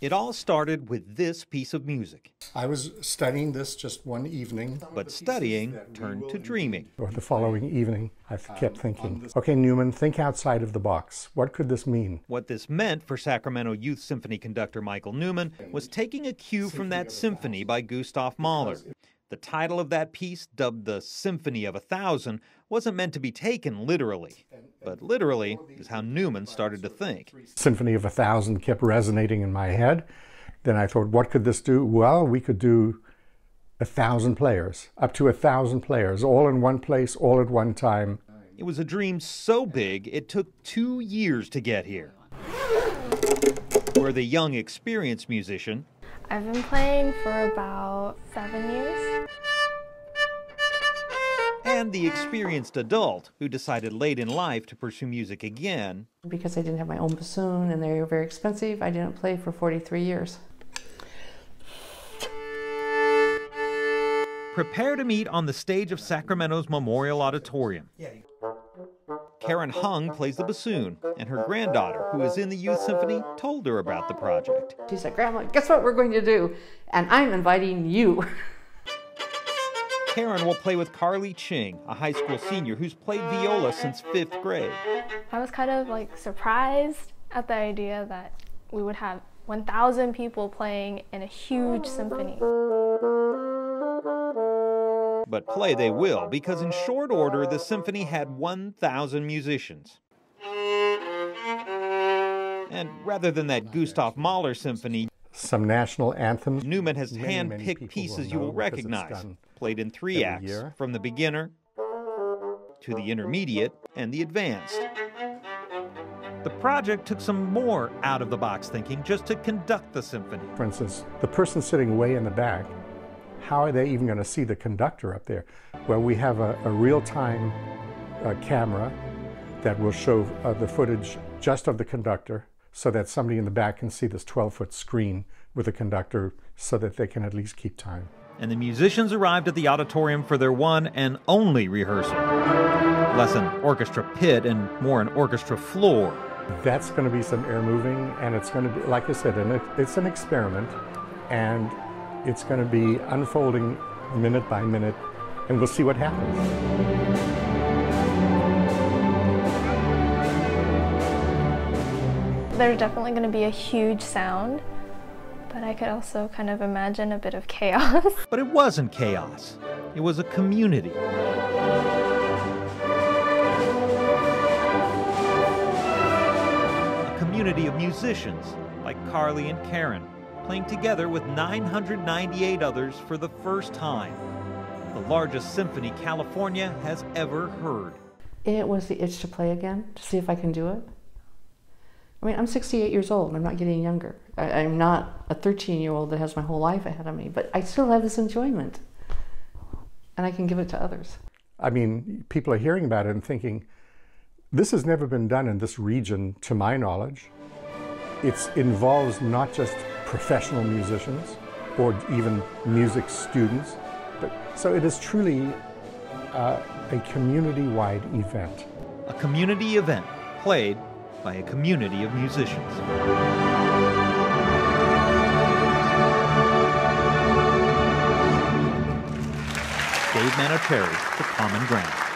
It all started with this piece of music. I was studying this just one evening. But studying turned to dreaming. Or the following evening, I kept thinking, okay, Neumann, think outside of the box. What could this mean? What this meant for Sacramento Youth Symphony conductor Michael Neumann was taking a cue from that symphony by Gustav Mahler. The title of that piece, dubbed the Symphony of a Thousand, wasn't meant to be taken literally. But literally is how Neumann started to think. Symphony of a Thousand kept resonating in my head. Then I thought, what could this do? Well, we could do a thousand players, up to a thousand players, all in one place, all at one time. It was a dream so big it took two years to get here. Where the young, experienced musician I've been playing for about seven years. And the experienced adult who decided late in life to pursue music again. Because I didn't have my own bassoon and they were very expensive, I didn't play for 43 years. Prepare to meet on the stage of Sacramento's Memorial Auditorium. Karen Hung plays the bassoon, and her granddaughter, who is in the Youth Symphony, told her about the project. She said, Grandma, guess what we're going to do? And I'm inviting you. Karen will play with Carly Ching, a high school senior who's played viola since fifth grade. I was kind of like surprised at the idea that we would have 1,000 people playing in a huge symphony. But play they will, because in short order, the symphony had 1,000 musicians. And rather than that Gustav Mahler symphony, some national anthems. Neumann has hand-picked pieces you will recognize, played in three acts, year. from the beginner to the intermediate and the advanced. The project took some more out-of-the-box thinking just to conduct the symphony. For instance, the person sitting way in the back how are they even going to see the conductor up there? Well, we have a, a real-time uh, camera that will show uh, the footage just of the conductor so that somebody in the back can see this 12-foot screen with a conductor so that they can at least keep time. And the musicians arrived at the auditorium for their one and only rehearsal. Less an orchestra pit and more an orchestra floor. That's going to be some air moving, and it's going to be, like I said, and it's an experiment, and it's going to be unfolding minute by minute, and we'll see what happens. There's definitely going to be a huge sound, but I could also kind of imagine a bit of chaos. But it wasn't chaos. It was a community. A community of musicians like Carly and Karen playing together with 998 others for the first time. The largest symphony California has ever heard. It was the itch to play again, to see if I can do it. I mean, I'm 68 years old. I'm not getting younger. I, am not a 13 year old that has my whole life ahead of me, but I still have this enjoyment. And I can give it to others. I mean, people are hearing about it and thinking, this has never been done in this region, to my knowledge. It involves not just professional musicians or even music students. But, so it is truly uh, a community-wide event. A community event played by a community of musicians. Dave Manoucheri, The Common Ground.